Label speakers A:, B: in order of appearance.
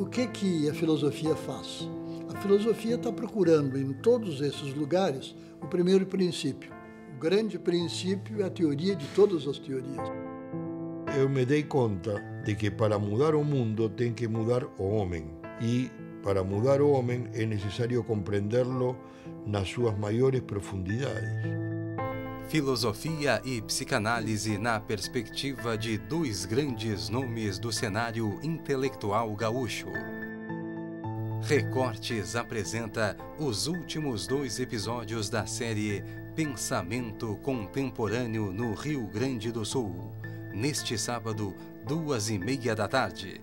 A: o que, que a filosofia faz? A filosofia está procurando em todos esses lugares o primeiro princípio. O grande princípio é a teoria de todas as teorias.
B: Eu me dei conta de que para mudar o mundo tem que mudar o homem. E para mudar o homem é necessário compreendê-lo nas suas maiores profundidades.
C: Filosofia e psicanálise na perspectiva de dois grandes nomes do cenário intelectual gaúcho. Recortes apresenta os últimos dois episódios da série Pensamento Contemporâneo no Rio Grande do Sul. Neste sábado, duas e meia da tarde.